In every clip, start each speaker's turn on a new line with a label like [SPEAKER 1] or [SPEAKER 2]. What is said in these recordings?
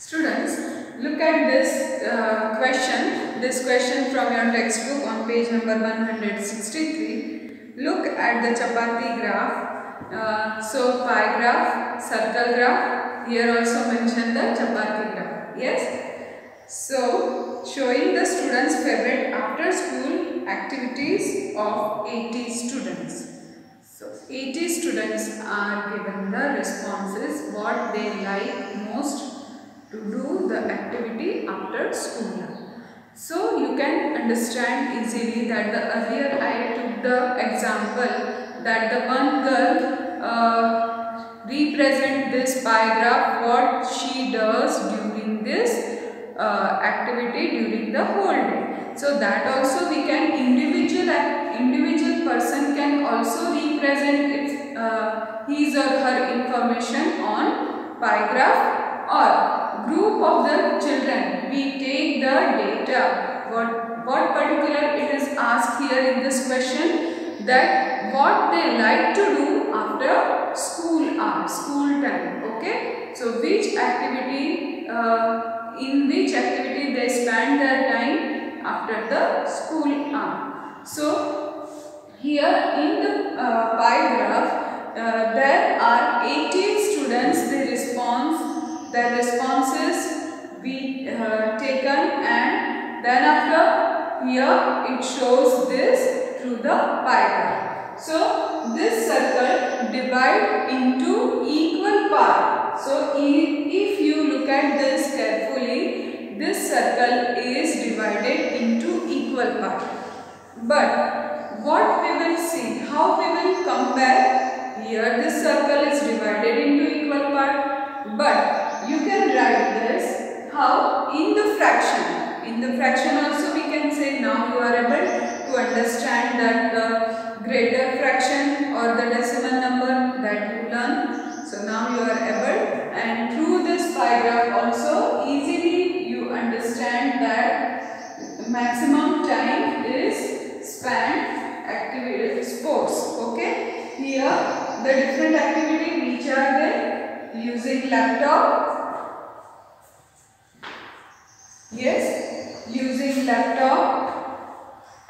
[SPEAKER 1] Students, look at this uh, question, this question from your textbook on page number 163. Look at the chapati graph. Uh, so, pie graph, circle graph, here also mention the chapati graph. Yes? So, showing the students' favorite after school activities of 80 students. So, 80 students are given the responses what they like most to do the activity after school. So, you can understand easily that the earlier I took the example that the one girl uh, represent this pie graph what she does during this uh, activity during the whole day. So that also we can individual individual person can also represent its uh, his or her information on pie graph or group of the children. We take the data. What what particular it is asked here in this question? That what they like to do after school hours school time okay? So which activity uh, in which activity they spend their time after the school hour. So, here in the uh, pie graph, uh, there are 18 students, they respond, the responses here it shows this through the pie. So, this circle divide into equal part. So, if you look at this carefully, this circle is divided into equal part. But what we will see, how we will compare, here this circle is divided into equal part. But you can write this, how in the fraction. In the fraction also we can say now you are able to understand that the greater fraction or the decimal number that you learn. So now you are able and through this pie graph also easily you understand that maximum time is spent activity sports. Okay. Here the different activity which are there using laptop. Yes, using laptop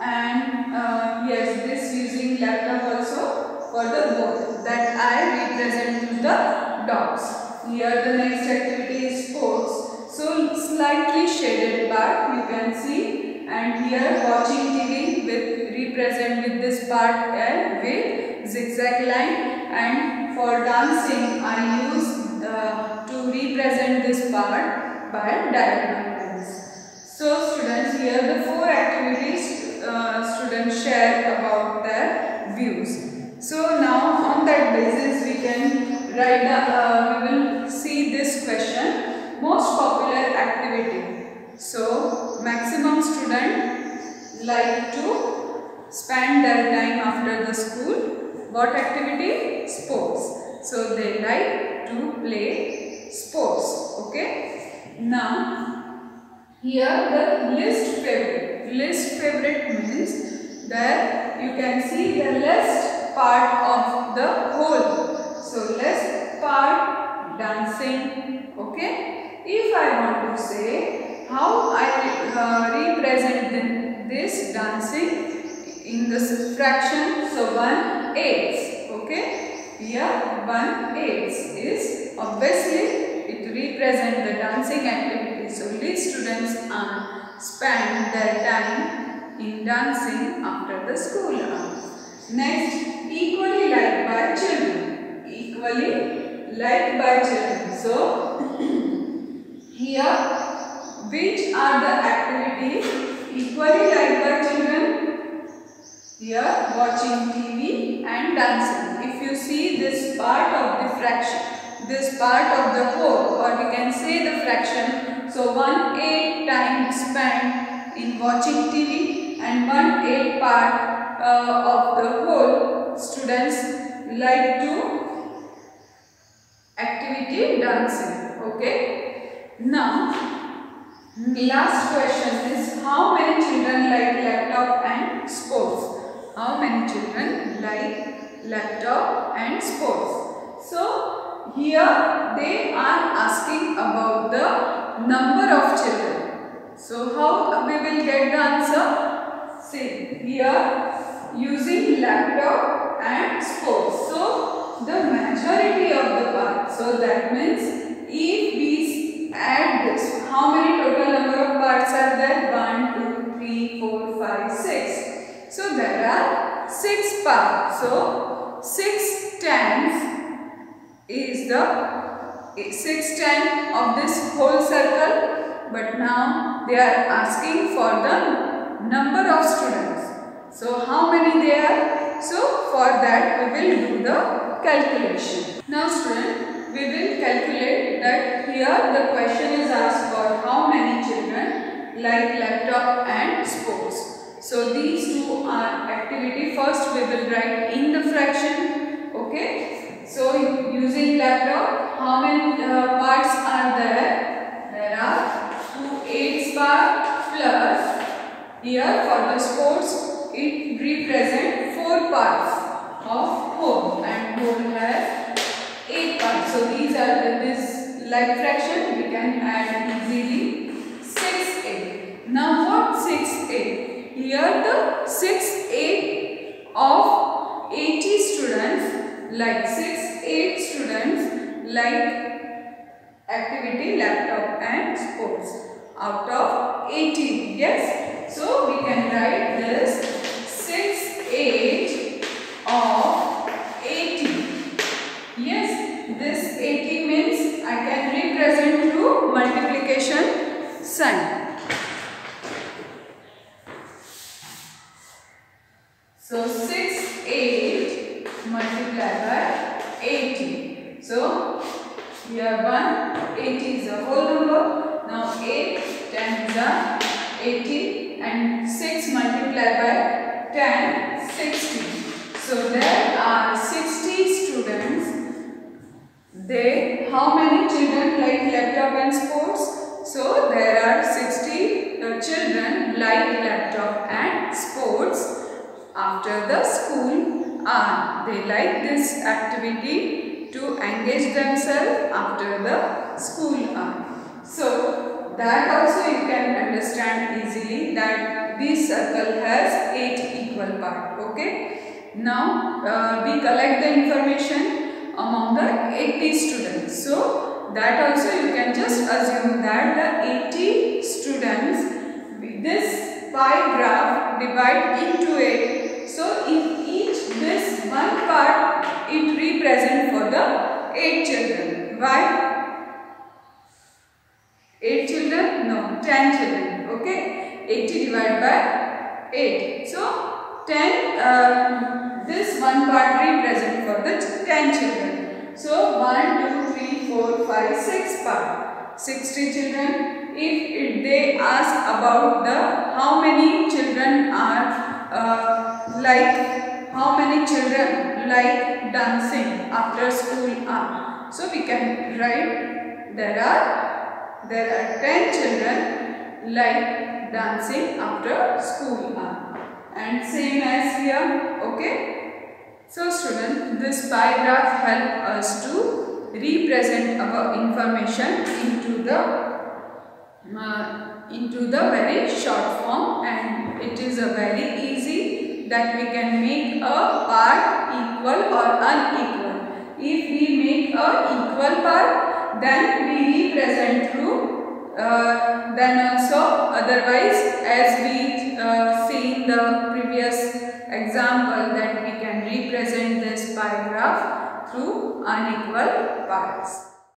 [SPEAKER 1] and uh, yes this using laptop also for the both that I represent to the dogs. Here the next activity is sports. So slightly shaded part you can see and here watching TV with represent with this part and with zigzag line and for dancing I use uh, to represent this part by diagonal lines. So students here the four activities uh, students share about their views. So now on that basis we can write the, uh, we will see this question most popular activity. So maximum student like to spend their time after the school. What activity? Sports. So they like to play sports. Okay. Now here the list favorite. List favorite means that you can see the list part of the whole. So list part dancing. Okay. If I want to say how I uh, represent this dancing in this fraction. So 1 eighth. Okay. Here 1 eighth is obviously it represent the dancing activity. So these students are spend their time in dancing after the school hours. Next, equally liked by children. Equally liked by children. So here, which are the activities equally liked by children? Here, watching TV and dancing. If you see this part of the fraction, this part of the whole or we can say the fraction. So 1 8 time spent in watching TV and 1 8 part uh, of the whole students like dancing. Okay. Now last question is how many children like laptop and sports? How many children like laptop and sports? So here they are asking about the number of children. So how we will get the answer? See here using laptop and sports. So the majority of the part. So that means if we add this, how many total number of parts are there? 1, 2, 3, 4, 5, 6. So there are 6 parts. So 6 tenths is the 6 tenths of this whole circle. But now they are asking for the number of students. So how many they are? So for that we will do the calculation. Now student, we will calculate that here the question is asked for how many children like laptop and sports. So these two are activity. First we will write in the fraction. Okay. So using laptop, how many uh, parts are there? There are two eights part plus here for the sports it represents four parts of whole and whole has eight parts. So these are this like fraction we can add easily 6 8. Now what 6 8? Here the 6 8 of 80 students like 6 8 students like activity laptop and sports out of 80 yes so we can write this 6 8 of 80. Yes, this 80 means I can represent through multiplication sign. So 6 8 multiplied by 80. So here 1 80 is a whole number. Now 8 10 is a 80 and 6 multiplied by 10, 60. So there are 60 students. They, how many children like laptop and sports? So there are 60 uh, children like laptop and sports after the school hour. They like this activity to engage themselves after the school hour. So that also you can understand easily that this circle has 8 equal part. Okay. Now uh, we collect the information among the 80 students. So that also you can just assume that the 80 students this pie graph divide into 8. So in each this one part it represent for the 8 children. Why? 8 children? No, 10 children. Okay. 80 divided by 8. So 10, uh, this one part represent for the 10 children. So 1, 2, 3, 4, 5, 6 part. 60 children. If it, they ask about the how many children are uh, like, how many children like dancing after school are. So we can write there are, there are 10 children like dancing after school hour. And same as here okay? So student this pie graph help us to represent our information into the uh, into the very short form. And it is a very easy that we can make a part equal or unequal if we make a equal part then we represent through uh, then also otherwise as we uh, see in the previous example that we can represent this pie graph through unequal parts.